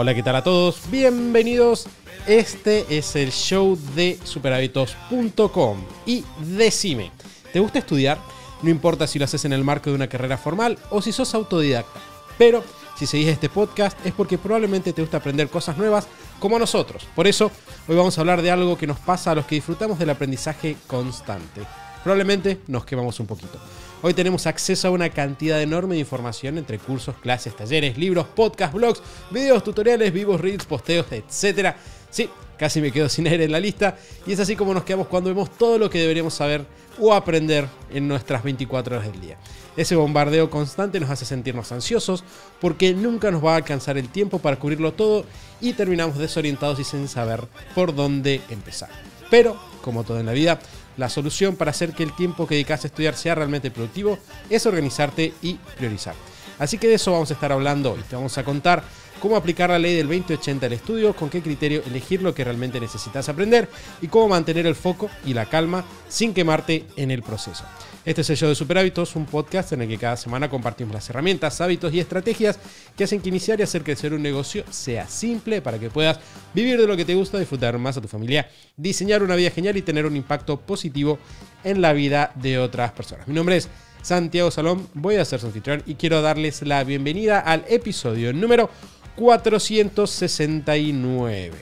Hola, ¿qué tal a todos? Bienvenidos. Este es el show de superhábitos.com. Y decime, ¿te gusta estudiar? No importa si lo haces en el marco de una carrera formal o si sos autodidacta. Pero si seguís este podcast es porque probablemente te gusta aprender cosas nuevas como a nosotros. Por eso, hoy vamos a hablar de algo que nos pasa a los que disfrutamos del aprendizaje constante. Probablemente nos quemamos un poquito. Hoy tenemos acceso a una cantidad enorme de información entre cursos, clases, talleres, libros, podcasts, blogs, videos, tutoriales, vivos, reels, posteos, etc. Sí, casi me quedo sin aire en la lista y es así como nos quedamos cuando vemos todo lo que deberíamos saber o aprender en nuestras 24 horas del día. Ese bombardeo constante nos hace sentirnos ansiosos porque nunca nos va a alcanzar el tiempo para cubrirlo todo y terminamos desorientados y sin saber por dónde empezar. Pero, como todo en la vida, la solución para hacer que el tiempo que dedicas a estudiar sea realmente productivo es organizarte y priorizar. Así que de eso vamos a estar hablando hoy. Te vamos a contar cómo aplicar la ley del 2080 al estudio, con qué criterio elegir lo que realmente necesitas aprender y cómo mantener el foco y la calma sin quemarte en el proceso. Este es el show de Super Hábitos, un podcast en el que cada semana compartimos las herramientas, hábitos y estrategias que hacen que iniciar y hacer crecer un negocio sea simple para que puedas vivir de lo que te gusta, disfrutar más a tu familia, diseñar una vida genial y tener un impacto positivo en la vida de otras personas. Mi nombre es Santiago Salón, voy a ser su anfitrión y quiero darles la bienvenida al episodio número 469.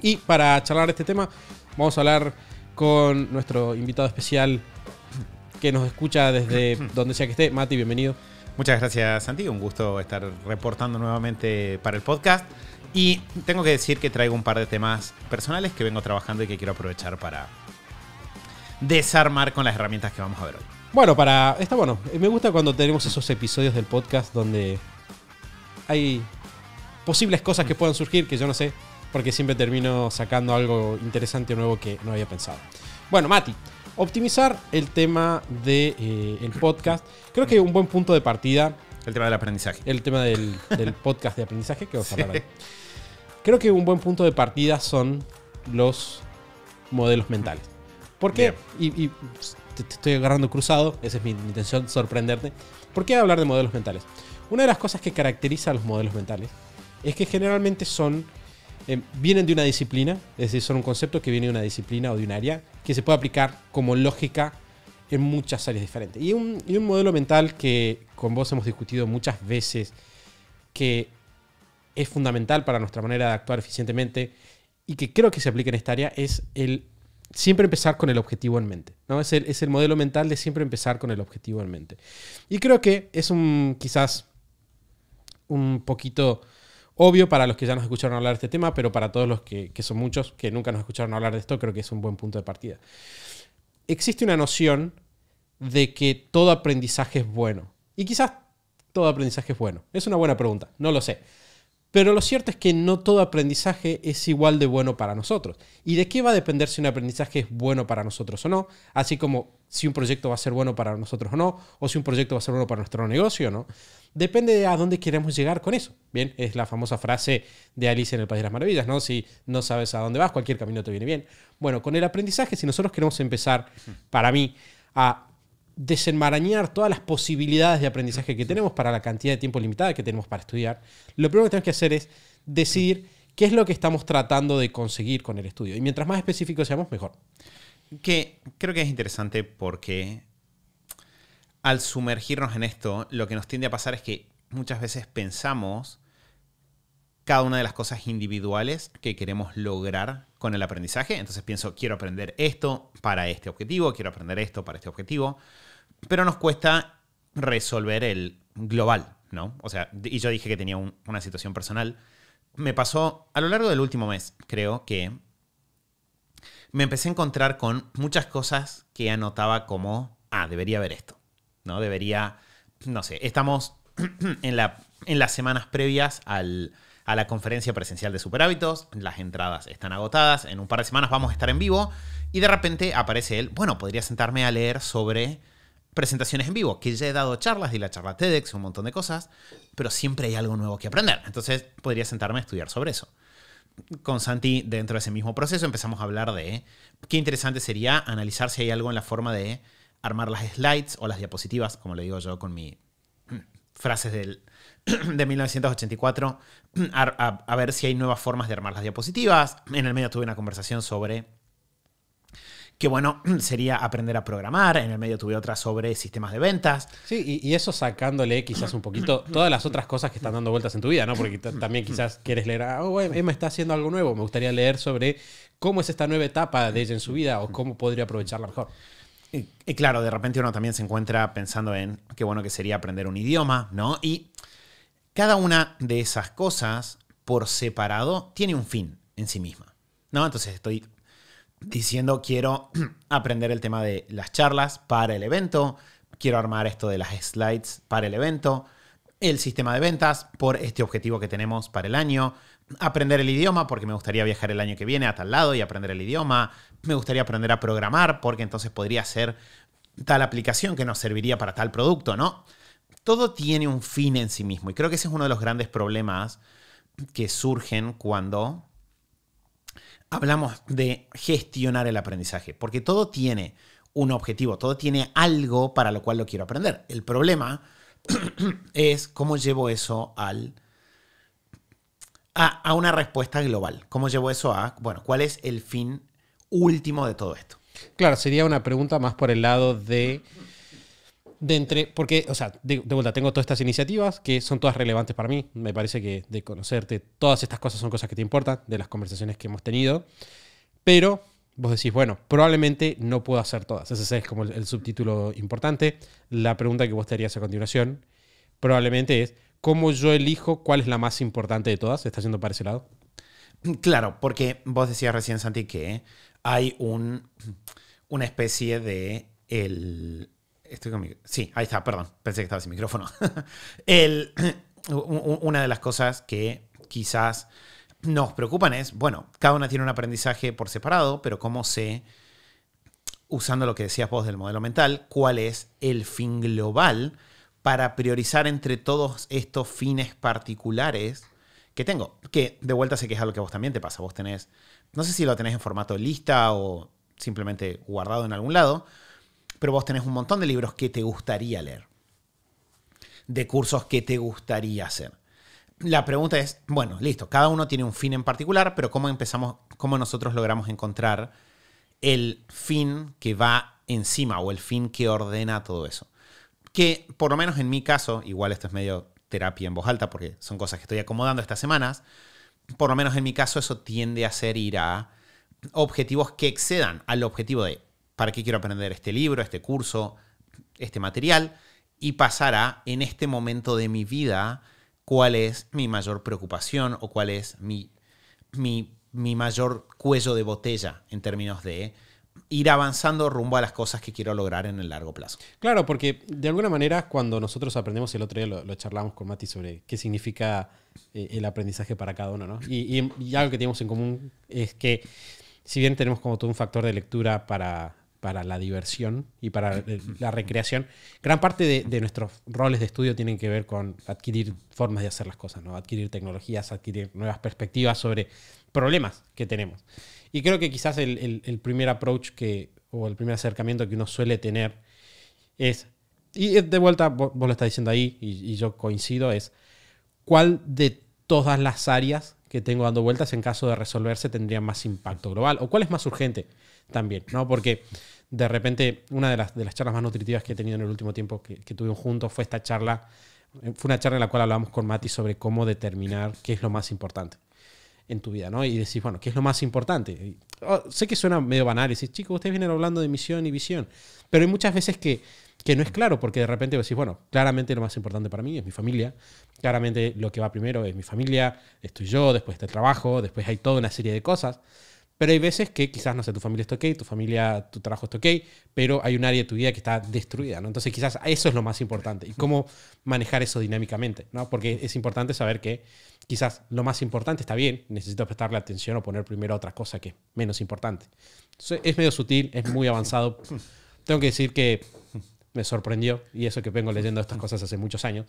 Y para charlar este tema, vamos a hablar con nuestro invitado especial que nos escucha desde donde sea que esté. Mati, bienvenido. Muchas gracias, Santi. Un gusto estar reportando nuevamente para el podcast. Y tengo que decir que traigo un par de temas personales que vengo trabajando y que quiero aprovechar para desarmar con las herramientas que vamos a ver hoy. Bueno, para. Está bueno. Me gusta cuando tenemos esos episodios del podcast donde hay posibles cosas que puedan surgir que yo no sé, porque siempre termino sacando algo interesante o nuevo que no había pensado. Bueno, Mati, optimizar el tema del de, eh, podcast. Creo que un buen punto de partida. El tema del aprendizaje. El tema del, podcast de aprendizaje que vamos a hablar Creo que un buen punto de partida son los modelos mentales. ¿Por qué? Y, te, estoy agarrando cruzado, esa es mi intención, sorprenderte. ¿Por qué hablar de modelos mentales? Una de las cosas que caracteriza a los modelos mentales es que generalmente son eh, vienen de una disciplina, es decir, son un concepto que viene de una disciplina o de un área que se puede aplicar como lógica en muchas áreas diferentes. Y un, y un modelo mental que con vos hemos discutido muchas veces que es fundamental para nuestra manera de actuar eficientemente y que creo que se aplica en esta área es el siempre empezar con el objetivo en mente. ¿no? Es, el, es el modelo mental de siempre empezar con el objetivo en mente. Y creo que es un quizás un poquito obvio para los que ya nos escucharon hablar de este tema, pero para todos los que, son muchos que nunca nos escucharon hablar de esto, creo que es un buen punto de partida. Existe una noción de que todo aprendizaje es bueno. Y quizás todo aprendizaje es bueno. Es una buena pregunta, no lo sé. Pero lo cierto es que no todo aprendizaje es igual de bueno para nosotros. ¿Y de qué va a depender si un aprendizaje es bueno para nosotros o no? Así como si un proyecto va a ser bueno para nosotros o no, o si un proyecto va a ser bueno para nuestro negocio o no. Depende de a dónde queremos llegar con eso. Bien, es la famosa frase de Alice en el País de las Maravillas, ¿no? Si no sabes a dónde vas, cualquier camino te viene bien. Bueno, con el aprendizaje, si nosotros queremos empezar, para mí, a desenmarañar todas las posibilidades de aprendizaje que tenemos para la cantidad de tiempo limitada que tenemos para estudiar, lo primero que tenemos que hacer es decidir qué es lo que estamos tratando de conseguir con el estudio. Y mientras más específicos seamos, mejor. Que creo que es interesante porque al sumergirnos en esto, lo que nos tiende a pasar es que muchas veces pensamos cada una de las cosas individuales que queremos lograr con el aprendizaje. Entonces pienso, quiero aprender esto para este objetivo, quiero aprender esto para este objetivo pero nos cuesta resolver el global, ¿no? O sea, y yo dije que tenía una situación personal. Me pasó a lo largo del último mes, creo que me empecé a encontrar con muchas cosas que anotaba como, ah, debería ver esto, ¿no? Debería, no sé, estamos en, la, en las semanas previas al, a la conferencia presencial de Superhábitos, las entradas están agotadas, en un par de semanas vamos a estar en vivo y de repente aparece él, bueno, podría sentarme a leer sobre presentaciones en vivo, que ya he dado charlas, di la charla TEDx, un montón de cosas, pero siempre hay algo nuevo que aprender. Entonces podría sentarme a estudiar sobre eso. Con Santi, dentro de ese mismo proceso, empezamos a hablar de qué interesante sería analizar si hay algo en la forma de armar las slides o las diapositivas, como le digo yo con mi frases del, de 1984 a, a ver si hay nuevas formas de armar las diapositivas. En el medio tuve una conversación sobre que bueno, sería aprender a programar. En el medio tuve otra sobre sistemas de ventas. Sí, y, eso sacándole quizás un poquito todas las otras cosas que están dando vueltas en tu vida, ¿no? Porque también quizás quieres leer, ah, oh, Emma está haciendo algo nuevo. Me gustaría leer sobre cómo es esta nueva etapa de ella en su vida o cómo podría aprovecharla mejor. Y, claro, de repente uno también se encuentra pensando en qué bueno que sería aprender un idioma, ¿no? Y cada una de esas cosas por separado tiene un fin en sí misma, ¿no? Entonces estoy diciendo quiero aprender el tema de las charlas para el evento, quiero armar esto de las slides para el evento, el sistema de ventas por este objetivo que tenemos para el año, aprender el idioma porque me gustaría viajar el año que viene a tal lado y aprender el idioma, me gustaría aprender a programar porque entonces podría ser tal aplicación que nos serviría para tal producto, ¿no? Todo tiene un fin en sí mismo y creo que ese es uno de los grandes problemas que surgen cuando hablamos de gestionar el aprendizaje, porque todo tiene un objetivo, todo tiene algo para lo cual lo quiero aprender. El problema es cómo llevo eso al, a, una respuesta global. ¿Cómo llevo eso a, bueno, cuál es el fin último de todo esto? Claro, sería una pregunta más por el lado de de entre, porque, o sea, de, vuelta, tengo todas estas iniciativas que son todas relevantes para mí. Me parece que de conocerte, todas estas cosas son cosas que te importan, de las conversaciones que hemos tenido. Pero vos decís, bueno, probablemente no puedo hacer todas. Ese es como el, subtítulo importante. La pregunta que vos te harías a continuación probablemente es, ¿cómo yo elijo cuál es la más importante de todas? ¿Está yendo para ese lado? Claro, porque vos decías recién, Santi, que hay un, una especie de el, Estoy con Sí, ahí está, perdón. Pensé que estaba sin micrófono. El, una de las cosas que quizás nos preocupan es, bueno, cada una tiene un aprendizaje por separado, pero cómo sé, usando lo que decías vos del modelo mental, cuál es el fin global para priorizar entre todos estos fines particulares que tengo. Que de vuelta sé que es algo que vos también te pasa. Vos tenés, no sé si lo tenés en formato lista o simplemente guardado en algún lado, pero vos tenés un montón de libros que te gustaría leer, de cursos que te gustaría hacer. La pregunta es, bueno, listo, cada uno tiene un fin en particular, pero ¿cómo empezamos, cómo nosotros logramos encontrar el fin que va encima o el fin que ordena todo eso? Que por lo menos en mi caso, igual esto es medio terapia en voz alta porque son cosas que estoy acomodando estas semanas, por lo menos en mi caso eso tiende a ser ir a objetivos que excedan al objetivo de para qué quiero aprender este libro, este curso, este material, y pasar a, en este momento de mi vida, cuál es mi mayor preocupación o cuál es mi, mi, mayor cuello de botella en términos de ir avanzando rumbo a las cosas que quiero lograr en el largo plazo. Claro, porque de alguna manera cuando nosotros aprendemos, el otro día lo, charlamos con Mati sobre qué significa eh, el aprendizaje para cada uno, ¿no? Y, algo que tenemos en común es que si bien tenemos como todo un factor de lectura para para la diversión y para la recreación. Gran parte de, nuestros roles de estudio tienen que ver con adquirir formas de hacer las cosas, ¿no? adquirir tecnologías, adquirir nuevas perspectivas sobre problemas que tenemos. Y creo que quizás el, primer approach que, o el primer acercamiento que uno suele tener es, y de vuelta vos, lo estás diciendo ahí y, y yo coincido, es cuál de todas las áreas que tengo dando vueltas en caso de resolverse tendría más impacto global o cuál es más urgente también, ¿no? Porque de repente una de las, de las charlas más nutritivas que he tenido en el último tiempo que, que tuvimos juntos fue esta charla, eh, fue una charla en la cual hablamos con Mati sobre cómo determinar qué es lo más importante en tu vida, ¿no? Y decís, bueno, ¿qué es lo más importante? Oh, sé que suena medio banal, y decís, chicos, ustedes vienen hablando de misión y visión, pero hay muchas veces que, que no es claro, porque de repente decís, bueno, claramente lo más importante para mí es mi familia, claramente lo que va primero es mi familia, estoy yo, después está trabajo, después hay toda una serie de cosas, pero hay veces que quizás, no sé, tu familia está ok, tu familia, tu trabajo está ok, pero hay un área de tu vida que está destruida, ¿no? Entonces quizás eso es lo más importante. ¿Y cómo manejar eso dinámicamente? ¿no? Porque es importante saber que quizás lo más importante está bien, necesito prestarle atención o poner primero otra cosa que es menos importante. es medio sutil, es muy avanzado. Tengo que decir que me sorprendió, y eso que vengo leyendo estas cosas hace muchos años,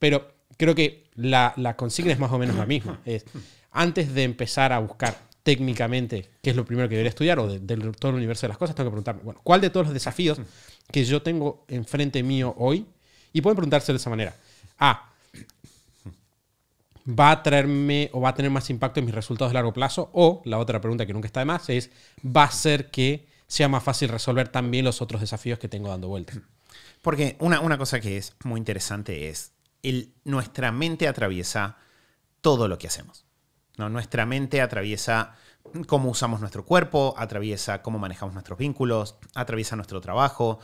pero creo que la, la consigna es más o menos la misma. Es, antes de empezar a buscar técnicamente qué es lo primero que debería estudiar o del todo el universo de las cosas, tengo que preguntarme, bueno, ¿cuál de todos los desafíos que yo tengo enfrente mío hoy? Y pueden preguntarse de esa manera. A. ¿Va a traerme o va a tener más impacto en mis resultados a largo plazo? O, la otra pregunta que nunca está de más, es, ¿va a ser que sea más fácil resolver también los otros desafíos que tengo dando vueltas? Porque una, una cosa que es muy interesante es, el, nuestra mente atraviesa todo lo que hacemos. Nuestra mente atraviesa cómo usamos nuestro cuerpo, atraviesa cómo manejamos nuestros vínculos, atraviesa nuestro trabajo,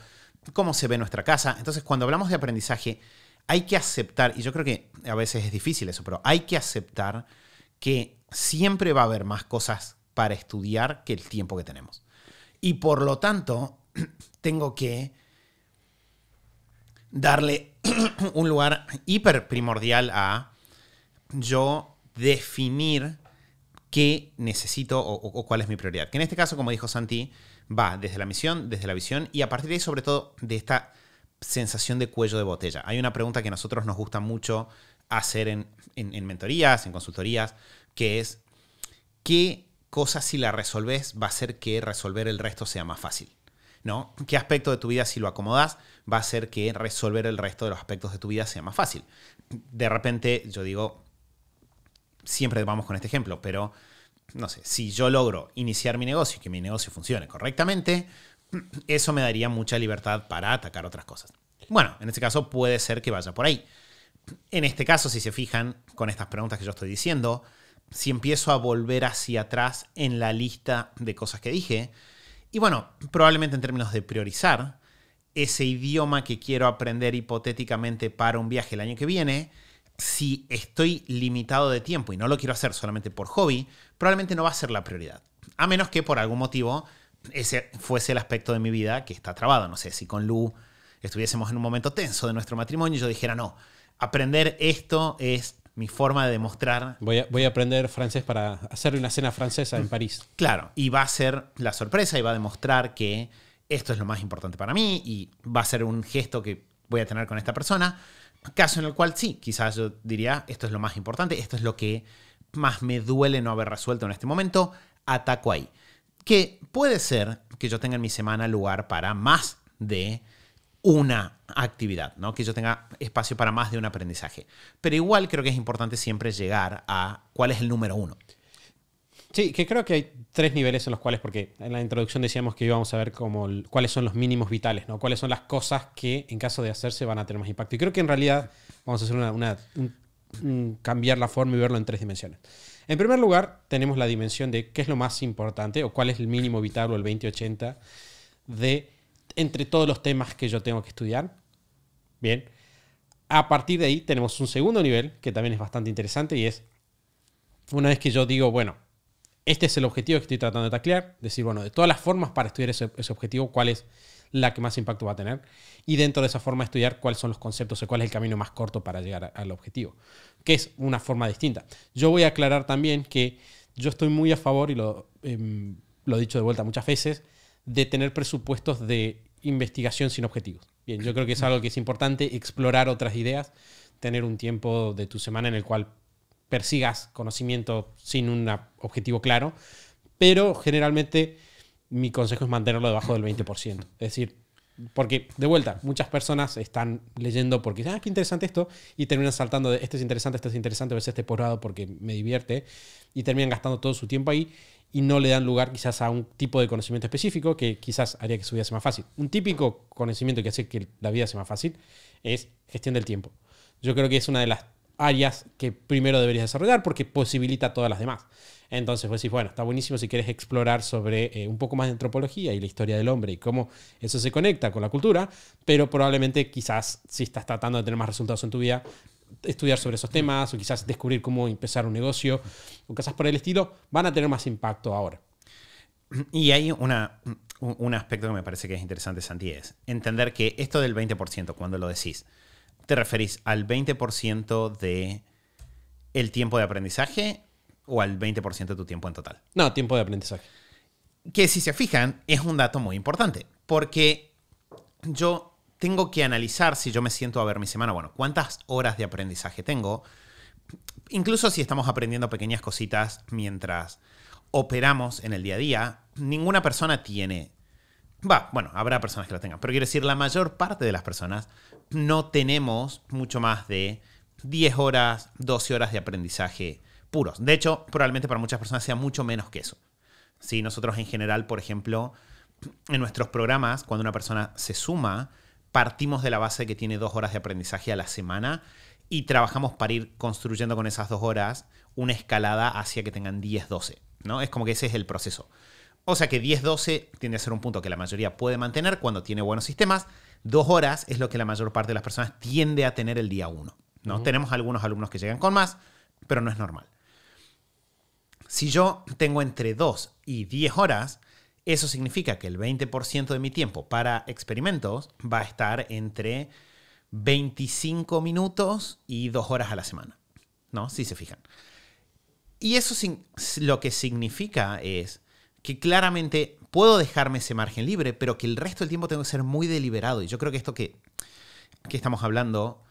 cómo se ve nuestra casa. Entonces, cuando hablamos de aprendizaje, hay que aceptar, y yo creo que a veces es difícil eso, pero hay que aceptar que siempre va a haber más cosas para estudiar que el tiempo que tenemos. Y por lo tanto, tengo que darle un lugar hiper primordial a yo definir qué necesito o, cuál es mi prioridad. Que en este caso, como dijo Santi, va desde la misión, desde la visión y a partir de ahí, sobre todo, de esta sensación de cuello de botella. Hay una pregunta que a nosotros nos gusta mucho hacer en, en mentorías, en consultorías, que es, ¿qué cosa si la resolves va a hacer que resolver el resto sea más fácil? ¿No? ¿Qué aspecto de tu vida si lo acomodas va a hacer que resolver el resto de los aspectos de tu vida sea más fácil? De repente, yo digo, siempre vamos con este ejemplo, pero no sé, si yo logro iniciar mi negocio y que mi negocio funcione correctamente, eso me daría mucha libertad para atacar otras cosas. Bueno, en este caso puede ser que vaya por ahí. En este caso, si se fijan con estas preguntas que yo estoy diciendo, si empiezo a volver hacia atrás en la lista de cosas que dije, y bueno, probablemente en términos de priorizar, ese idioma que quiero aprender hipotéticamente para un viaje el año que viene, si estoy limitado de tiempo y no lo quiero hacer solamente por hobby, probablemente no va a ser la prioridad. A menos que por algún motivo ese fuese el aspecto de mi vida que está trabado. No sé, si con Lu estuviésemos en un momento tenso de nuestro matrimonio y yo dijera, no, aprender esto es mi forma de demostrar. Voy a, voy a aprender francés para hacer una cena francesa en París. Claro, y va a ser la sorpresa y va a demostrar que esto es lo más importante para mí y va a ser un gesto que voy a tener con esta persona. Caso en el cual sí, quizás yo diría, esto es lo más importante, esto es lo que más me duele no haber resuelto en este momento, ataco ahí. Que puede ser que yo tenga en mi semana lugar para más de una actividad, ¿no? que yo tenga espacio para más de un aprendizaje. Pero igual creo que es importante siempre llegar a cuál es el número uno. Sí, que creo que hay tres niveles en los cuales, porque en la introducción decíamos que íbamos a ver cómo, cuáles son los mínimos vitales, ¿no? Cuáles son las cosas que en caso de hacerse van a tener más impacto. Y creo que en realidad vamos a hacer cambiar la forma y verlo en tres dimensiones. En primer lugar, tenemos la dimensión de qué es lo más importante o cuál es el mínimo vital o el 2080 de entre todos los temas que yo tengo que estudiar. Bien. A partir de ahí tenemos un segundo nivel que también es bastante interesante y es una vez que yo digo, bueno, este es el objetivo que estoy tratando de taclear. Decir, bueno, de todas las formas para estudiar ese, objetivo, cuál es la que más impacto va a tener. Y dentro de esa forma estudiar cuáles son los conceptos o cuál es el camino más corto para llegar al objetivo. Que es una forma distinta. Yo voy a aclarar también que yo estoy muy a favor, y em, lo he dicho de vuelta muchas veces, de tener presupuestos de investigación sin objetivos. Bien, yo creo que es algo que es importante, explorar otras ideas, tener un tiempo de tu semana en el cual persigas conocimiento sin un objetivo claro, pero generalmente mi consejo es mantenerlo debajo del 20%. Es decir, porque, de vuelta, muchas personas están leyendo porque ah, qué interesante esto, y terminan saltando de, este es interesante, este es interesante, a veces este posgrado porque me divierte, y terminan gastando todo su tiempo ahí y no le dan lugar quizás a un tipo de conocimiento específico que quizás haría que su vida sea más fácil. Un típico conocimiento que hace que la vida sea más fácil es gestión del tiempo. Yo creo que es una de las áreas que primero deberías desarrollar porque posibilita todas las demás. Entonces, pues sí, bueno, está buenísimo si quieres explorar sobre eh, un poco más de antropología y la historia del hombre y cómo eso se conecta con la cultura, pero probablemente quizás si estás tratando de tener más resultados en tu vida, estudiar sobre esos temas o quizás descubrir cómo empezar un negocio o cosas por el estilo, van a tener más impacto ahora. Y hay un aspecto que me parece que es interesante, Santi, es entender que esto del 20%, cuando lo decís, ¿Te referís al 20% de el tiempo de aprendizaje o al 20% de tu tiempo en total? No, tiempo de aprendizaje. Que si se fijan, es un dato muy importante, porque yo tengo que analizar si yo me siento a ver mi semana, bueno, cuántas horas de aprendizaje tengo, incluso si estamos aprendiendo pequeñas cositas mientras operamos en el día a día, ninguna persona tiene Va, bueno, habrá personas que lo tengan, pero quiero decir, la mayor parte de las personas no tenemos mucho más de 10 horas, 12 horas de aprendizaje puros. De hecho, probablemente para muchas personas sea mucho menos que eso. Si nosotros en general, por ejemplo, en nuestros programas, cuando una persona se suma, partimos de la base de que tiene dos horas de aprendizaje a la semana y trabajamos para ir construyendo con esas dos horas una escalada hacia que tengan 10, 12. ¿no? Es como que ese es el proceso. O sea que 10, 12 tiende a ser un punto que la mayoría puede mantener cuando tiene buenos sistemas. Dos horas es lo que la mayor parte de las personas tiende a tener el día 1. ¿no? Tenemos algunos alumnos que llegan con más, pero no es normal. Si yo tengo entre 2 y 10 horas, eso significa que el 20% de mi tiempo para experimentos va a estar entre 25 minutos y 2 horas a la semana. ¿No? Si se fijan. Y eso lo que significa es que claramente puedo dejarme ese margen libre, pero que el resto del tiempo tengo que ser muy deliberado. Y yo creo que esto que, que estamos hablando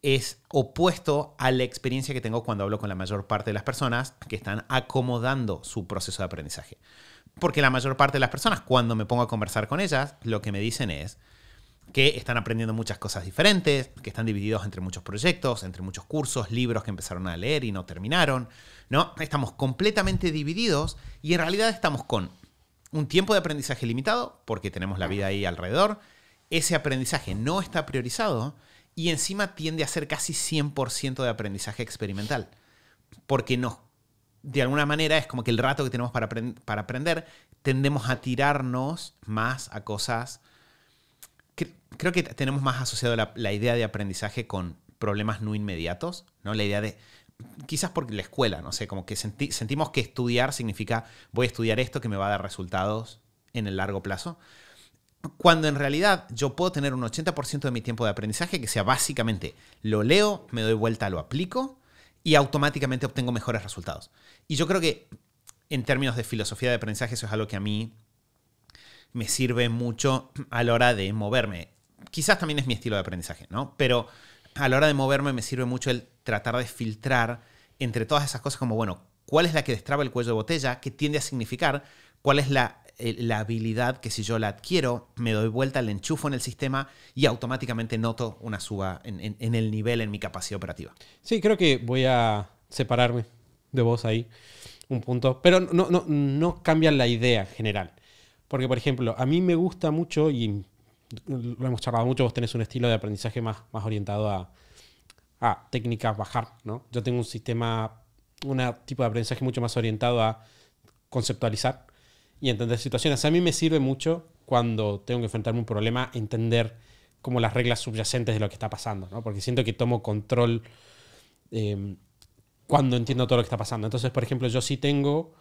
es opuesto a la experiencia que tengo cuando hablo con la mayor parte de las personas que están acomodando su proceso de aprendizaje. Porque la mayor parte de las personas, cuando me pongo a conversar con ellas, lo que me dicen es que están aprendiendo muchas cosas diferentes, que están divididos entre muchos proyectos, entre muchos cursos, libros que empezaron a leer y no terminaron. ¿no? Estamos completamente divididos y en realidad estamos con un tiempo de aprendizaje limitado, porque tenemos la vida ahí alrededor. Ese aprendizaje no está priorizado y encima tiende a ser casi 100% de aprendizaje experimental. Porque nos, de alguna manera es como que el rato que tenemos para, para aprender, tendemos a tirarnos más a cosas... Creo que tenemos más asociado la, idea de aprendizaje con problemas no inmediatos, ¿no? La idea de, quizás porque la escuela, no sé, como que sentimos que estudiar significa voy a estudiar esto que me va a dar resultados en el largo plazo. Cuando en realidad yo puedo tener un 80% de mi tiempo de aprendizaje que sea básicamente lo leo, me doy vuelta, lo aplico y automáticamente obtengo mejores resultados. Y yo creo que en términos de filosofía de aprendizaje eso es algo que a mí me sirve mucho a la hora de moverme. Quizás también es mi estilo de aprendizaje, ¿no? Pero a la hora de moverme me sirve mucho el tratar de filtrar entre todas esas cosas como, bueno, ¿cuál es la que destraba el cuello de botella? ¿Qué tiende a significar? ¿Cuál es la la habilidad que si yo la adquiero, me doy vuelta, le enchufo en el sistema y automáticamente noto una suba en, el nivel, en mi capacidad operativa. Sí, creo que voy a separarme de vos ahí un punto, pero no, no, no cambia la idea general. Porque, por ejemplo, a mí me gusta mucho, y lo hemos charlado mucho, vos tenés un estilo de aprendizaje más, más orientado a, a técnicas bajar, ¿no? Yo tengo un sistema, un tipo de aprendizaje mucho más orientado a conceptualizar y entender situaciones. A mí me sirve mucho cuando tengo que enfrentarme a un problema, entender como las reglas subyacentes de lo que está pasando, ¿no? porque siento que tomo control em, cuando entiendo todo lo que está pasando. Entonces, por ejemplo, yo sí tengo,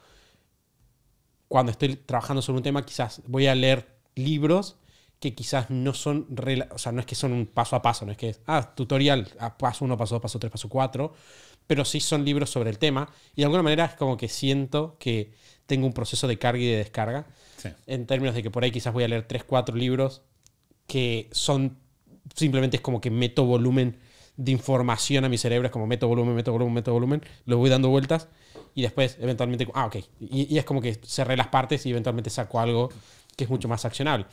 cuando estoy trabajando sobre un tema, quizás voy a leer libros que quizás no son, o sea, no es que son un paso a paso, no es que es, ah, tutorial, ah, paso uno, paso dos, paso tres, paso cuatro, pero sí son libros sobre el tema y de alguna manera es como que siento que tengo un proceso de carga y de descarga. En términos de que por ahí quizás voy a leer 3, 4 libros que son simplemente es como que meto volumen de información a mi cerebro, es como meto volumen, meto volumen, meto volumen, lo voy dando vueltas y después eventualmente, ah, ok, y, es como que cerré las partes y eventualmente saco algo que es mucho más accionable.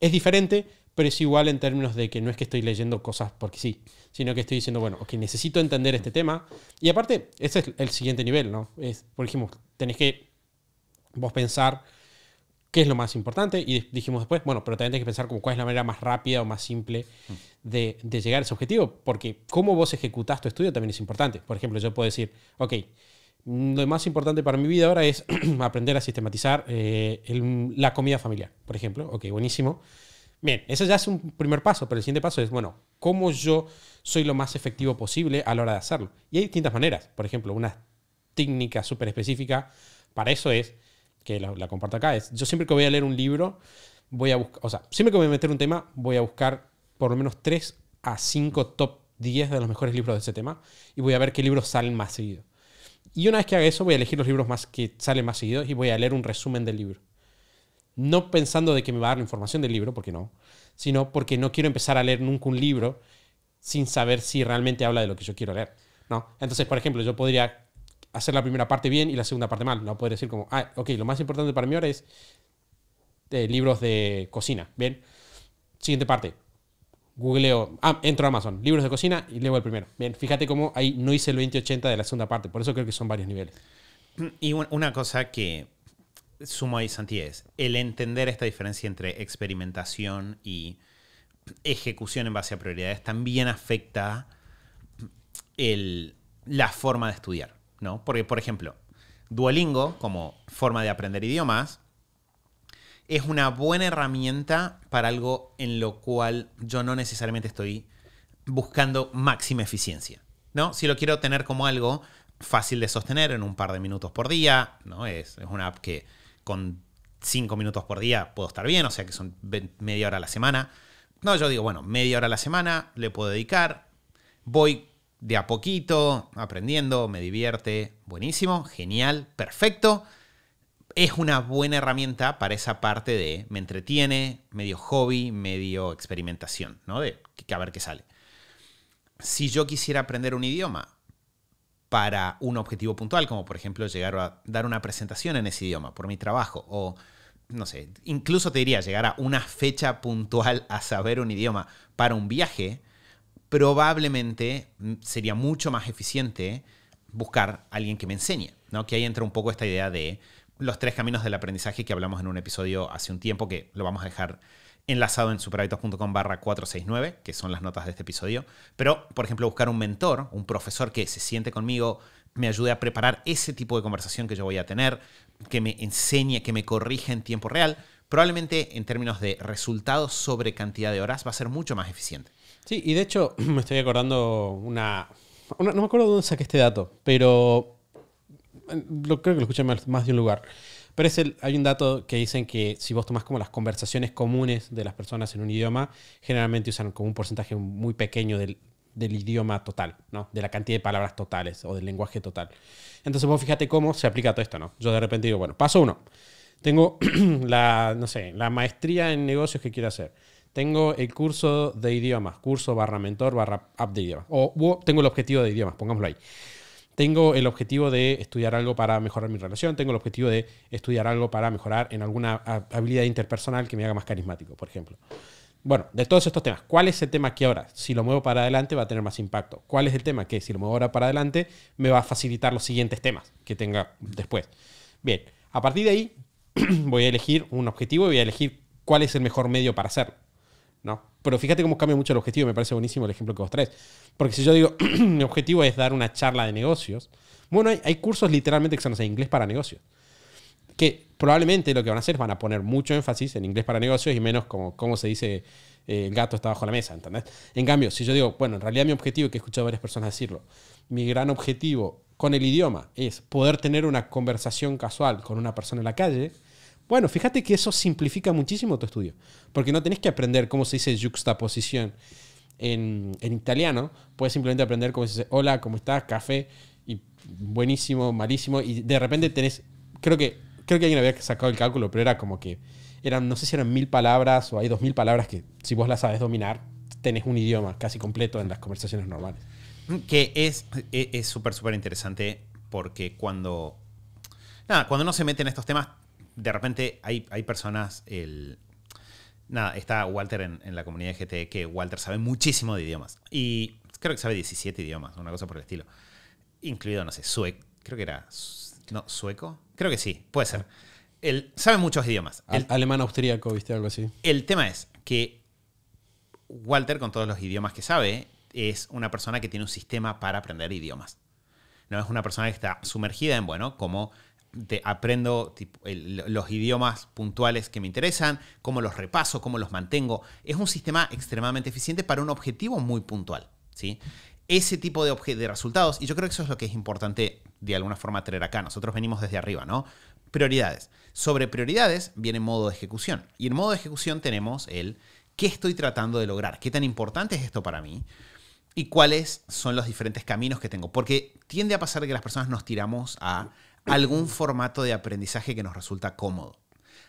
Es diferente, pero es igual en términos de que no es que estoy leyendo cosas porque sí, sino que estoy diciendo, bueno, ok, necesito entender este tema. Y aparte, ese es el siguiente nivel, ¿no? Es, por ejemplo, tenés que vos pensar qué es lo más importante y dijimos después, bueno, pero también tenés que pensar como cuál es la manera más rápida o más simple de, llegar a ese objetivo, porque cómo vos ejecutás tu estudio también es importante. Por ejemplo, yo puedo decir, ok, lo más importante para mi vida ahora es aprender a sistematizar eh, la comida familiar, por ejemplo. Ok, buenísimo. Bien, ese ya es un primer paso, pero el siguiente paso es, bueno, ¿cómo yo soy lo más efectivo posible a la hora de hacerlo? Y hay distintas maneras. Por ejemplo, una técnica súper específica para eso es que la, comparto acá, es yo siempre que voy a leer un libro, voy a buscar, o sea, siempre que voy a meter un tema, voy a buscar por lo menos 3 a 5 top 10 de los mejores libros de ese tema y voy a ver qué libros salen más seguido. Y una vez que haga eso, voy a elegir los libros más que salen más seguidos y voy a leer un resumen del libro. No pensando de que me va a dar la información del libro, porque no, sino porque no quiero empezar a leer nunca un libro sin saber si realmente habla de lo que yo quiero leer. ¿no? Entonces, por ejemplo, yo podría hacer la primera parte bien y la segunda parte mal. No poder decir como, ah, ok, lo más importante para mí ahora es de libros de cocina. Bien. Siguiente parte. Googleo, ah, entro a Amazon, libros de cocina y leo el primero. Bien, fíjate cómo ahí no hice el 2080 de la segunda parte, por eso creo que son varios niveles. Y una cosa que sumo ahí, Santi, es el entender esta diferencia entre experimentación y ejecución en base a prioridades también afecta la forma de estudiar, ¿no? Porque, por ejemplo, Duolingo, como forma de aprender idiomas, es una buena herramienta para algo en lo cual yo no necesariamente estoy buscando máxima eficiencia. ¿no? Si lo quiero tener como algo fácil de sostener en un par de minutos por día, ¿no? es, es una app que con cinco minutos por día puedo estar bien, o sea que son media hora a la semana. No, yo digo, bueno, media hora a la semana le puedo dedicar, voy de a poquito aprendiendo, me divierte, buenísimo, genial, perfecto es una buena herramienta para esa parte de me entretiene, medio hobby, medio experimentación, ¿no? De a ver qué sale. Si yo quisiera aprender un idioma para un objetivo puntual, como por ejemplo llegar a dar una presentación en ese idioma por mi trabajo, o no sé, incluso te diría llegar a una fecha puntual a saber un idioma para un viaje, probablemente sería mucho más eficiente buscar a alguien que me enseñe, ¿no? Que ahí entra un poco esta idea de los tres caminos del aprendizaje que hablamos en un episodio hace un tiempo, que lo vamos a dejar enlazado en superhábitos.com barra 469, que son las notas de este episodio. Pero, por ejemplo, buscar un mentor, un profesor que se siente conmigo, me ayude a preparar ese tipo de conversación que yo voy a tener, que me enseñe, que me corrija en tiempo real, probablemente en términos de resultados sobre cantidad de horas va a ser mucho más eficiente. Sí, y de hecho me estoy acordando una... no me acuerdo de dónde saqué este dato, pero lo, creo que lo escuché más, de un lugar. Pero es el, hay un dato que dicen que si vos tomás como las conversaciones comunes de las personas en un idioma, generalmente usan como un porcentaje muy pequeño del, del idioma total, ¿no? De la cantidad de palabras totales o del lenguaje total. Entonces vos fíjate cómo se aplica todo esto, ¿no? Yo de repente digo, bueno, paso uno. Tengo la, no sé, la maestría en negocios que quiero hacer. Tengo el curso de idiomas, curso barra mentor barra app de idiomas. o tengo el objetivo de idiomas, pongámoslo ahí tengo el objetivo de estudiar algo para mejorar mi relación, tengo el objetivo de estudiar algo para mejorar en alguna habilidad interpersonal que me haga más carismático, por ejemplo. Bueno, de todos estos temas, ¿cuál es el tema que ahora, si lo muevo para adelante, va a tener más impacto? ¿Cuál es el tema que, si lo muevo ahora para adelante, me va a facilitar los siguientes temas que tenga después? Bien, a partir de ahí, voy a elegir un objetivo y voy a elegir cuál es el mejor medio para hacerlo. ¿no? Pero fíjate cómo cambia mucho el objetivo, me parece buenísimo el ejemplo que vos traes. Porque si yo digo, mi objetivo es dar una charla de negocios, bueno, hay, cursos literalmente que son, en inglés para negocios. Que probablemente lo que van a hacer es van a poner mucho énfasis en inglés para negocios y menos como cómo se dice eh, el gato está bajo la mesa, ¿entendés? En cambio, si yo digo, bueno, en realidad mi objetivo, que he escuchado varias personas decirlo, mi gran objetivo con el idioma es poder tener una conversación casual con una persona en la calle, bueno, fíjate que eso simplifica muchísimo tu estudio, porque no tenés que aprender cómo se dice juxtaposición en, italiano, puedes simplemente aprender cómo se dice hola, ¿cómo estás? Café, y buenísimo, malísimo, y de repente tenés, creo que, creo que alguien había sacado el cálculo, pero era como que eran, no sé si eran mil palabras o hay dos mil palabras que si vos las sabes dominar, tenés un idioma casi completo en las conversaciones normales. Que es súper, es, súper interesante porque cuando... Nada, cuando uno se mete en estos temas, de repente hay, hay personas, el, nada, está Walter en, la comunidad de GT, que Walter sabe muchísimo de idiomas. Y creo que sabe 17 idiomas, una cosa por el estilo. Incluido, no sé, sueco, creo que era, no, sueco, creo que sí, puede ser. Él sabe muchos idiomas. Alemán, austríaco, viste, algo así. El tema es que Walter, con todos los idiomas que sabe, es una persona que tiene un sistema para aprender idiomas. No es una persona que está sumergida en, bueno, aprendo los idiomas puntuales que me interesan, cómo los repaso, cómo los mantengo. Es un sistema extremadamente eficiente para un objetivo muy puntual. ¿sí? Ese tipo de, de resultados, y yo creo que eso es lo que es importante de alguna forma traer acá. Nosotros venimos desde arriba, ¿no? Prioridades. Sobre prioridades viene modo de ejecución. Y en modo de ejecución tenemos el qué estoy tratando de lograr, qué tan importante es esto para mí y cuáles son los diferentes caminos que tengo. Porque tiende a pasar que las personas nos tiramos a algún formato de aprendizaje que nos resulta cómodo.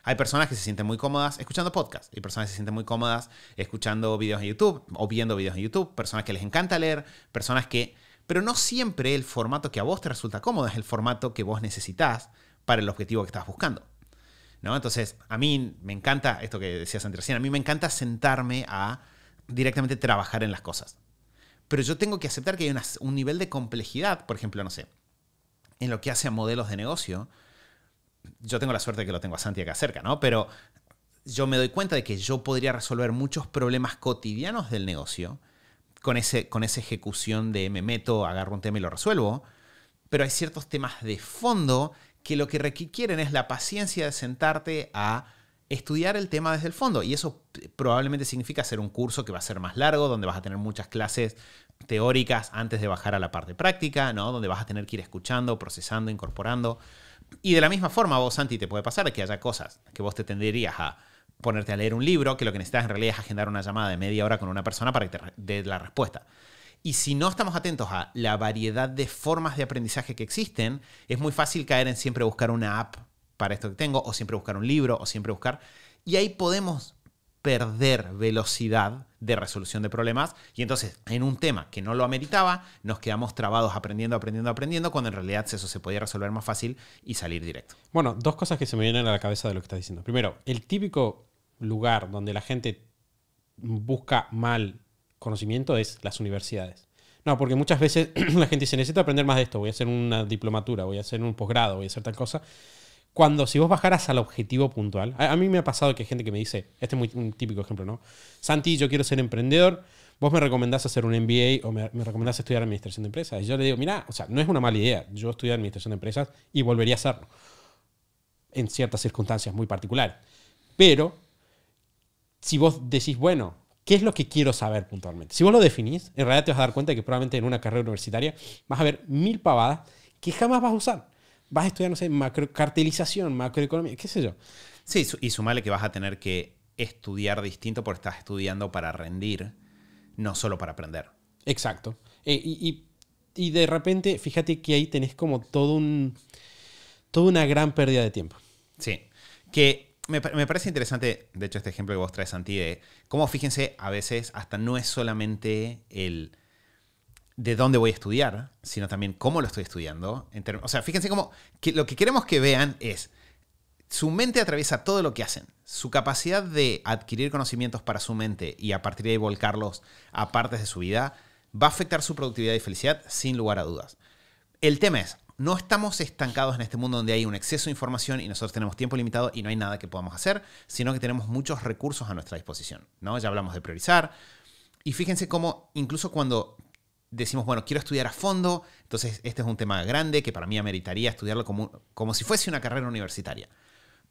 Hay personas que se sienten muy cómodas escuchando podcasts, hay personas que se sienten muy cómodas escuchando videos en YouTube o viendo videos en YouTube, personas que les encanta leer, personas que... Pero no siempre el formato que a vos te resulta cómodo es el formato que vos necesitas para el objetivo que estás buscando. ¿no? Entonces, a mí me encanta, esto que decías antes a mí me encanta sentarme a directamente trabajar en las cosas. Pero yo tengo que aceptar que hay un nivel de complejidad, por ejemplo, no sé, en lo que hace a modelos de negocio. Yo tengo la suerte de que lo tengo a Santi acá cerca, ¿no? Pero yo me doy cuenta de que yo podría resolver muchos problemas cotidianos del negocio con, ese, con esa ejecución de me meto, agarro un tema y lo resuelvo. Pero hay ciertos temas de fondo que lo que requieren es la paciencia de sentarte a estudiar el tema desde el fondo. Y eso probablemente significa hacer un curso que va a ser más largo, donde vas a tener muchas clases teóricas antes de bajar a la parte práctica, ¿no? Donde vas a tener que ir escuchando, procesando, incorporando. Y de la misma forma, vos, Santi, te puede pasar que haya cosas que vos te tenderías a ponerte a leer un libro, que lo que necesitas en realidad es agendar una llamada de media hora con una persona para que te dé la respuesta. Y si no estamos atentos a la variedad de formas de aprendizaje que existen, es muy fácil caer en siempre buscar una app para esto que tengo, o siempre buscar un libro, o siempre buscar... Y ahí podemos perder velocidad de resolución de problemas y entonces en un tema que no lo ameritaba nos quedamos trabados aprendiendo, aprendiendo, aprendiendo cuando en realidad eso se podía resolver más fácil y salir directo. Bueno, dos cosas que se me vienen a la cabeza de lo que estás diciendo. Primero, el típico lugar donde la gente busca mal conocimiento es las universidades. No, porque muchas veces la gente dice, necesito aprender más de esto, voy a hacer una diplomatura, voy a hacer un posgrado, voy a hacer tal cosa cuando si vos bajaras al objetivo puntual, a, mí me ha pasado que hay gente que me dice, este es muy, un típico ejemplo, ¿no? Santi, yo quiero ser emprendedor, vos me recomendás hacer un MBA o me, recomendás estudiar administración de empresas. Y yo le digo, mira, o sea, no es una mala idea, yo estudié administración de empresas y volvería a hacerlo, en ciertas circunstancias muy particulares. Pero, si vos decís, bueno, ¿qué es lo que quiero saber puntualmente? Si vos lo definís, en realidad te vas a dar cuenta de que probablemente en una carrera universitaria vas a ver mil pavadas que jamás vas a usar vas a estudiar, no sé, macro, cartelización, macroeconomía, qué sé yo. Sí, y sumale que vas a tener que estudiar distinto porque estás estudiando para rendir, no solo para aprender. Exacto. Eh, y, de repente, fíjate que ahí tenés como todo un, toda una gran pérdida de tiempo. Sí. Que me, me, parece interesante, de hecho, este ejemplo que vos traes, Santi, de cómo, fíjense, a veces hasta no es solamente el de dónde voy a estudiar, sino también cómo lo estoy estudiando. o sea, fíjense cómo lo que queremos que vean es su mente atraviesa todo lo que hacen. Su capacidad de adquirir conocimientos para su mente y a partir de ahí volcarlos a partes de su vida va a afectar su productividad y felicidad sin lugar a dudas. El tema es, no estamos estancados en este mundo donde hay un exceso de información y nosotros tenemos tiempo limitado y no hay nada que podamos hacer, sino que tenemos muchos recursos a nuestra disposición. ¿no? Ya hablamos de priorizar. Y fíjense cómo incluso cuando decimos, bueno, quiero estudiar a fondo, entonces este es un tema grande que para mí ameritaría estudiarlo como, como si fuese una carrera universitaria.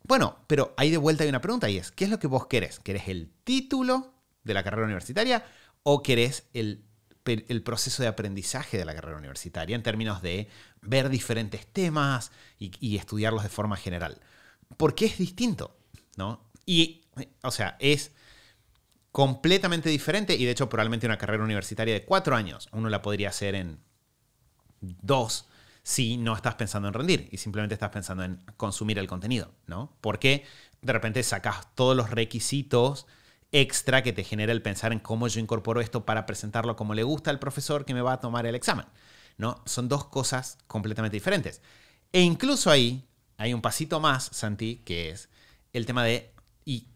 Bueno, pero ahí de vuelta hay una pregunta y es, ¿qué es lo que vos querés? ¿Querés el título de la carrera universitaria o querés el, el proceso de aprendizaje de la carrera universitaria en términos de ver diferentes temas y, y estudiarlos de forma general? Porque es distinto, ¿no? Y, o sea, es completamente diferente y de hecho probablemente una carrera universitaria de cuatro años uno la podría hacer en dos si no estás pensando en rendir y simplemente estás pensando en consumir el contenido, ¿no? Porque de repente sacas todos los requisitos extra que te genera el pensar en cómo yo incorporo esto para presentarlo como le gusta al profesor que me va a tomar el examen, ¿no? Son dos cosas completamente diferentes. E incluso ahí hay un pasito más, Santi, que es el tema de y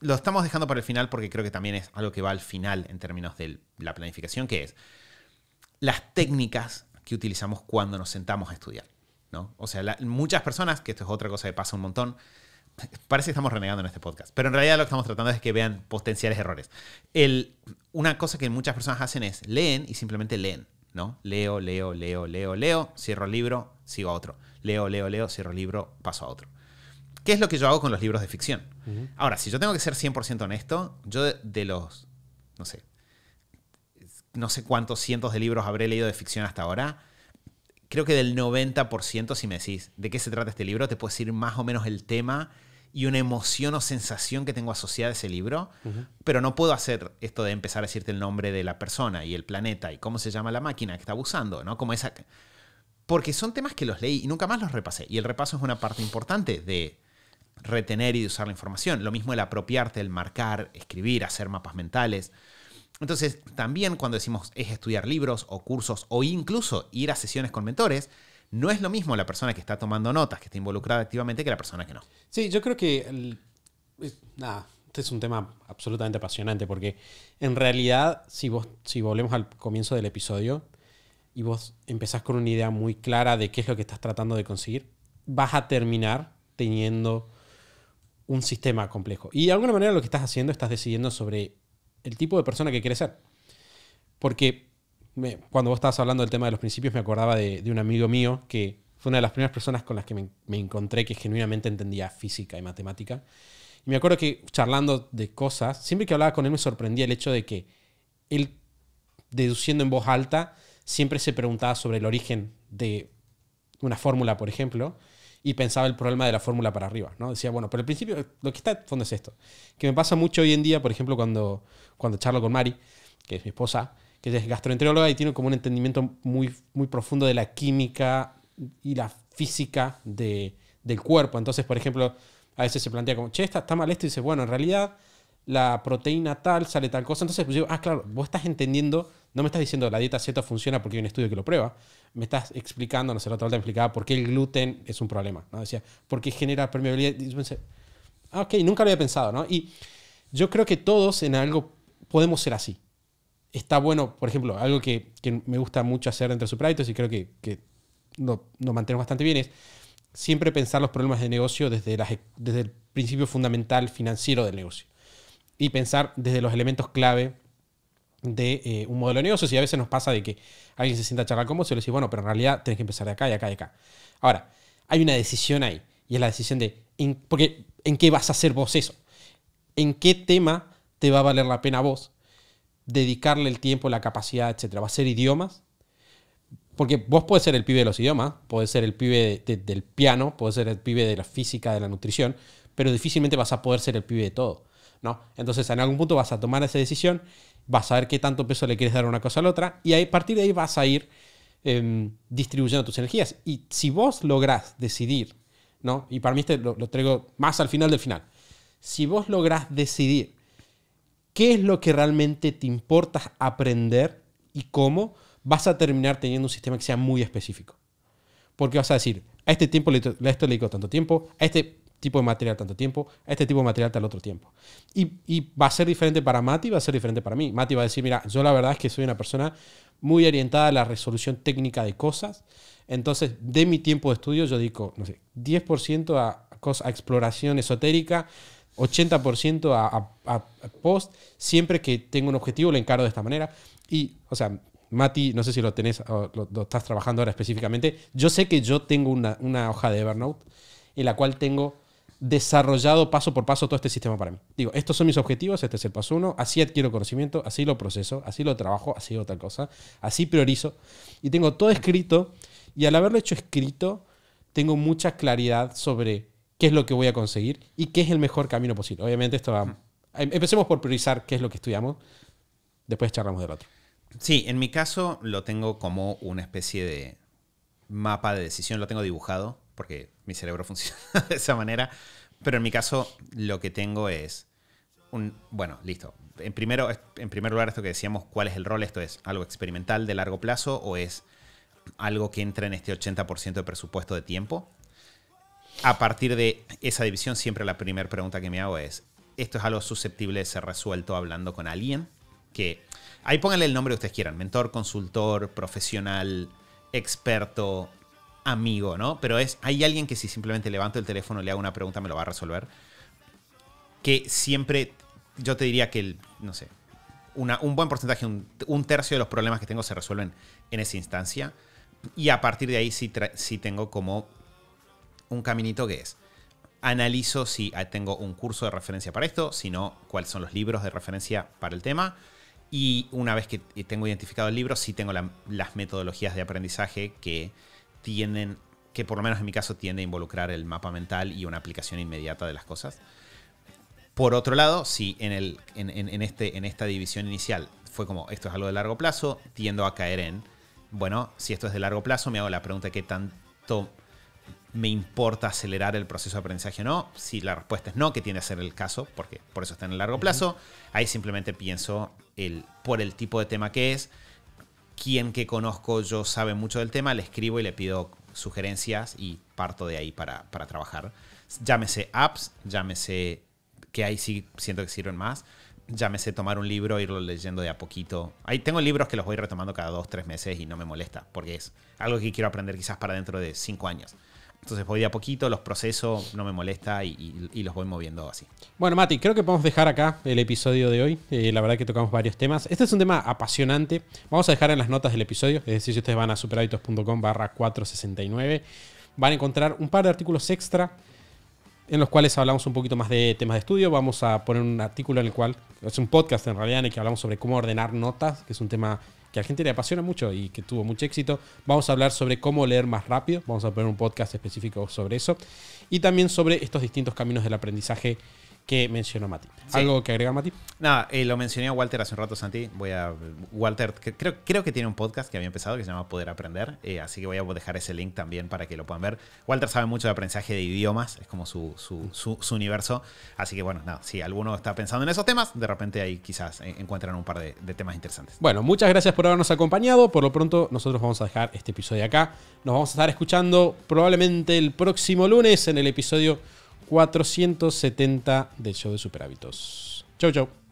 lo estamos dejando para el final porque creo que también es algo que va al final en términos de la planificación, que es las técnicas que utilizamos cuando nos sentamos a estudiar. ¿no? O sea, muchas personas, que esto es otra cosa que pasa un montón, parece que estamos renegando en este podcast, pero en realidad lo que estamos tratando es que vean potenciales errores. El, una cosa que muchas personas hacen es leen y simplemente leen. ¿no? Leo, leo, leo, leo, leo, cierro el libro, sigo a otro. Leo, leo, leo, cierro el libro, paso a otro. ¿Qué es lo que yo hago con los libros de ficción? Ahora, si yo tengo que ser 100% honesto, yo de, los, no sé, no sé cuántos cientos de libros habré leído de ficción hasta ahora, creo que del 90%, si me decís de qué se trata este libro, te puedo decir más o menos el tema y una emoción o sensación que tengo asociada a ese libro, pero no puedo hacer esto de empezar a decirte el nombre de la persona y el planeta y cómo se llama la máquina que está abusando, ¿no? Como esa... Porque son temas que los leí y nunca más los repasé. Y el repaso es una parte importante de, retener y de usar la información. Lo mismo el apropiarte, el marcar, escribir, hacer mapas mentales. Entonces, también cuando decimos es estudiar libros o cursos o incluso ir a sesiones con mentores, no es lo mismo la persona que está tomando notas, que está involucrada activamente, que la persona que no. Sí, yo creo que. nada, este es un tema absolutamente apasionante porque en realidad, si, vos, si volvemos al comienzo del episodio y vos empezás con una idea muy clara de qué es lo que estás tratando de conseguir, vas a terminar teniendo un sistema complejo. Y de alguna manera lo que estás haciendo, estás decidiendo sobre el tipo de persona que quieres ser. Porque cuando vos estabas hablando del tema de los principios, me acordaba de, un amigo mío que fue una de las primeras personas con las que me, me, encontré que genuinamente entendía física y matemática. Y me acuerdo que charlando de cosas, siempre que hablaba con él me sorprendía el hecho de que él, deduciendo en voz alta, siempre se preguntaba sobre el origen de una fórmula, por ejemplo, y pensaba el problema de la fórmula para arriba, ¿no? Decía, bueno, pero el principio, lo que está de fondo es esto. Que me pasa mucho hoy en día, por ejemplo, cuando, cuando charlo con Mari, que es mi esposa, que es gastroenteróloga y tiene como un entendimiento muy, muy profundo de la química y la física de, del cuerpo. Entonces, por ejemplo, a veces se plantea como, che, está, está mal esto, y dice, bueno, en realidad la proteína tal sale tal cosa. Entonces, pues, ah, claro, vos estás entendiendo, no me estás diciendo la dieta Z funciona porque hay un estudio que lo prueba, me estás explicando, no sé, la otra vez explicaba por qué el gluten es un problema, ¿no? Decía, porque genera permeabilidad. Y ah, ok, nunca lo había pensado, ¿no? Y yo creo que todos en algo podemos ser así. Está bueno, por ejemplo, algo que, que me gusta mucho hacer entre Supraitos y creo que, que lo mantenemos bastante bien es siempre pensar los problemas de negocio desde, desde el principio fundamental financiero del negocio y pensar desde los elementos clave de eh, un modelo de. Y a veces nos pasa de que alguien se sienta a charlar con vos y le dice, bueno, pero en realidad tenés que empezar de acá y acá y acá. Ahora, hay una decisión ahí y es la decisión de, en, porque, ¿en qué vas a hacer vos eso? ¿En qué tema te va a valer la pena vos dedicarle el tiempo, la capacidad, etcétera? ¿Va a ser idiomas? Porque vos podés ser el pibe de los idiomas, podés ser el pibe del piano, podés ser el pibe de la física, de la nutrición, pero difícilmente vas a poder ser el pibe de todo. ¿No? Entonces, en algún punto vas a tomar esa decisión, vas a ver qué tanto peso le quieres dar una cosa a la otra, y a partir de ahí vas a ir em, distribuyendo tus energías. Y si vos lográs decidir, ¿no? y para mí este lo, traigo más al final del final, si vos lográs decidir qué es lo que realmente te importa aprender y cómo, vas a terminar teniendo un sistema que sea muy específico. Porque vas a decir, a este tiempo a esto le dedico tanto tiempo, a este tipo de material tanto tiempo, este tipo de material tal otro tiempo. Y, va a ser diferente para Mati, va a ser diferente para mí. Mati va a decir, mira, yo la verdad es que soy una persona muy orientada a la resolución técnica de cosas. Entonces, de mi tiempo de estudio, yo dedico, no sé, 10% a, a exploración esotérica, 80% a, a, a, post. Siempre que tengo un objetivo, lo encaro de esta manera. Y, o sea, Mati, no sé si lo tenés o lo, estás trabajando ahora específicamente. Yo sé que yo tengo una, una, hoja de Evernote en la cual tengo desarrollado paso por paso todo este sistema para mí. Digo, estos son mis objetivos, este es el paso uno, así adquiero conocimiento, así lo proceso, así lo trabajo, así otra cosa, así priorizo. Y tengo todo escrito y al haberlo hecho escrito, tengo mucha claridad sobre qué es lo que voy a conseguir y qué es el mejor camino posible. Obviamente esto va... Em, empecemos por priorizar qué es lo que estudiamos, después charlamos del otro. Sí, en mi caso lo tengo como una especie de mapa de decisión, lo tengo dibujado, porque mi cerebro funciona de esa manera, pero en mi caso lo que tengo es bueno, listo. En, primero, en primer lugar, esto que decíamos, ¿cuál es el rol? ¿Esto es algo experimental de largo plazo o es algo que entra en este 80% de presupuesto de tiempo? A partir de esa división, siempre la primera pregunta que me hago es, ¿esto es algo susceptible de ser resuelto hablando con alguien? Que Ahí pónganle el nombre que ustedes quieran. Mentor, consultor, profesional, experto, amigo, ¿no? Pero es, hay alguien que si simplemente levanto el teléfono le hago una pregunta me lo va a resolver. Que siempre, yo te diría que, el, no sé, un buen porcentaje, un, tercio de los problemas que tengo se resuelven en esa instancia. Y a partir de ahí sí, sí tengo como un caminito que es, analizo si tengo un curso de referencia para esto, si no, cuáles son los libros de referencia para el tema y una vez que tengo identificado el libro, sí tengo las metodologías de aprendizaje que tienen, que por lo menos en mi caso tiende a involucrar el mapa mental y una aplicación inmediata de las cosas. Por otro lado, si en, el, en, este, en esta división inicial fue como esto es algo de largo plazo, tiendo a caer en, bueno, si esto es de largo plazo, me hago la pregunta qué tanto me importa acelerar el proceso de aprendizaje o no. Si la respuesta es no, que tiene que ser el caso, porque por eso está en el largo plazo, ahí simplemente pienso el, por el tipo de tema que es, quien que conozco yo sabe mucho del tema, le escribo y le pido sugerencias y parto de ahí para, para trabajar. Llámese apps, llámese que ahí sí siento que sirven más. Llámese tomar un libro, irlo leyendo de a poquito. Ahí tengo libros que los voy retomando cada dos, tres meses y no me molesta, porque es algo que quiero aprender quizás para dentro de cinco años. Entonces voy de a poquito, los proceso, no me molesta y, los voy moviendo así. Bueno, Mati, creo que podemos dejar acá el episodio de hoy. Eh, la verdad que tocamos varios temas. Este es un tema apasionante. Vamos a dejar en las notas del episodio, es decir, si ustedes van a superhábitos.com barra 469, van a encontrar un par de artículos extra en los cuales hablamos un poquito más de temas de estudio. Vamos a poner un artículo en el cual, es un podcast en realidad en el que hablamos sobre cómo ordenar notas, que es un tema que a la gente le apasiona mucho y que tuvo mucho éxito. Vamos a hablar sobre cómo leer más rápido. Vamos a poner un podcast específico sobre eso. Y también sobre estos distintos caminos del aprendizaje que mencionó Mati. Sí. ¿Algo que agregar, Mati? Nada, eh, lo mencioné a Walter hace un rato, Santi. Voy a. Walter, que- creo, creo que tiene un podcast que había empezado que se llama Poder Aprender. eh, así que voy a dejar ese link también para que lo puedan ver. Walter sabe mucho de aprendizaje de idiomas, es como su, su, su- su universo. Así que bueno, nada, si alguno está pensando en esos temas, de repente ahí quizás encuentran un par de, de temas interesantes. Bueno, muchas gracias por habernos acompañado. Por lo pronto, nosotros vamos a dejar este episodio acá. Nos vamos a estar escuchando probablemente el próximo lunes en el episodio 470 del show de Super Hábitos. Chau, chau.